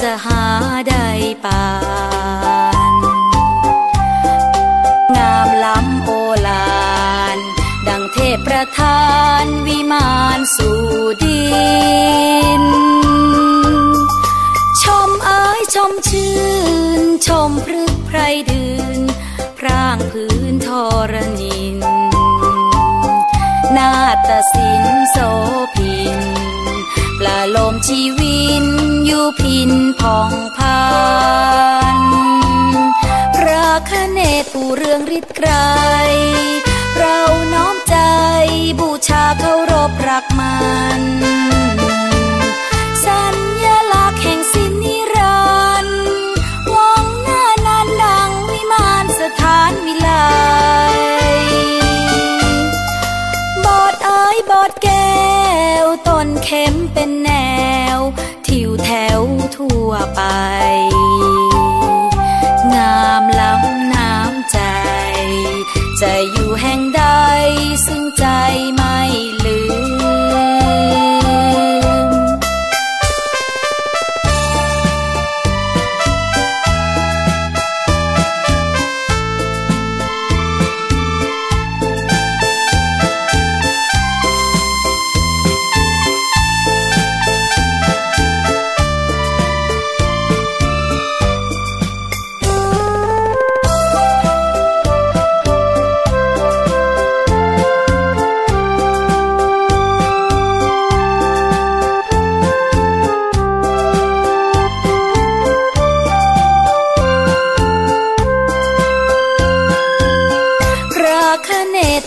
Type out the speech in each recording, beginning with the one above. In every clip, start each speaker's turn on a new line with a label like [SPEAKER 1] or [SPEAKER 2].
[SPEAKER 1] จะหาได้ปาน งามล้ำโอลานดังเทพประธานวิมานสู่ดิน ชมเอ้ยชมชื่น ชมพฤกไพรดืน พร่างพื้นทรณิน นาฏศิลป์โสพินปลาลม ชีวินอยู่พินพองพานพระคเนตปูเรืองฤทธิ์ไกรเราน้อมใจบูชาเคารพรักมันสัญญลักษณ์แห่งสินนิรันด์วังหน้านานดังวิมานสถานวิไลบอดเอ้ยบอดแก เข็มเป็นแนว ทิวแถวทั่วไป งามล้ำน้ำใจ จะอยู่แห่งใดซึ่งใจ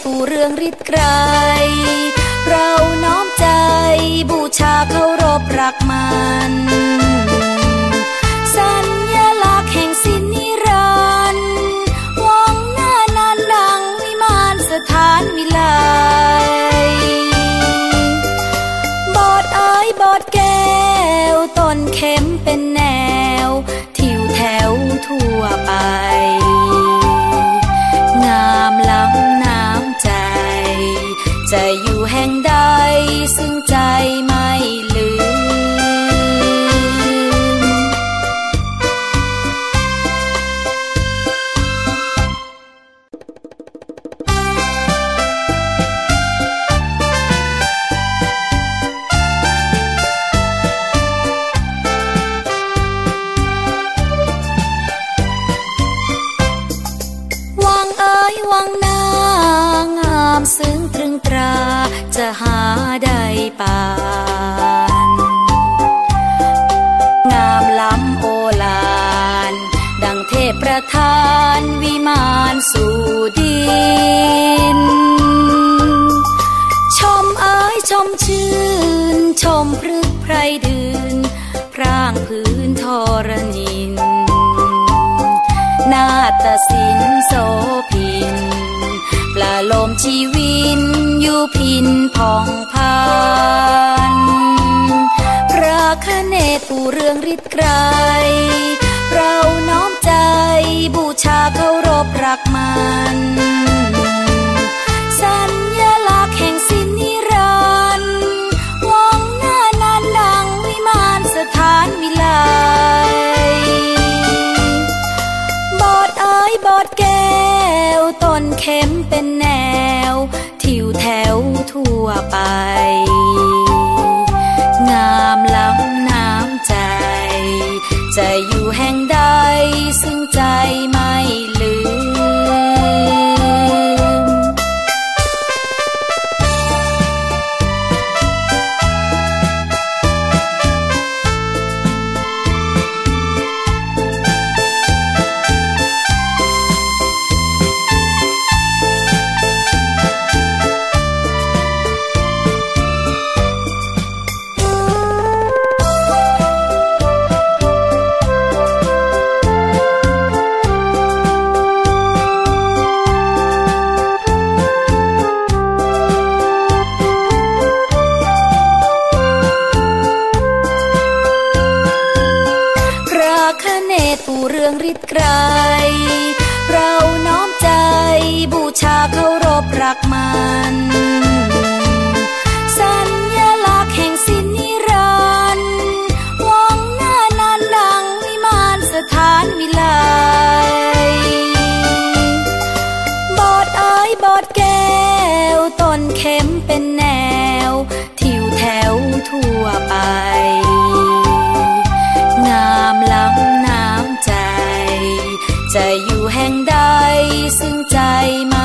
[SPEAKER 1] ตูเรื่องฤทธิ์ไกรเราน้อมใจบูชาเคารพรักมัน สัญญลักษณ์แห่งสินนิรันดร์วังหน้านานดังวิมานสถานวิไลบอดเอ้ยบอดแก้วต้นเข็มเป็นแน จะอยู่แห่งใดซึ่งใจ ปาน งามล้ำโอลานดังเทพประธานวิมานสู่ดิน ชมเอ้ยชมชื่น ชมพฤกไพรดืนพร่างพื้นทรณิน นาฏศิลป์โส เรืองฤทธิ์ไกรเราน้อมใจบูชาเคารพรักมัน สัญญลักษณ์แห่งสินนิรันดร์วังหน้านานดังวิมานสถานวิไลบอดเอ้ยบอดแก้วต้นเข็มเป็นแนว ทิวแถวทั่วไป ฤทธิ์ไกรเราน้อมใจบูชาเคารพรักมัน ใดซึ่งใจไม่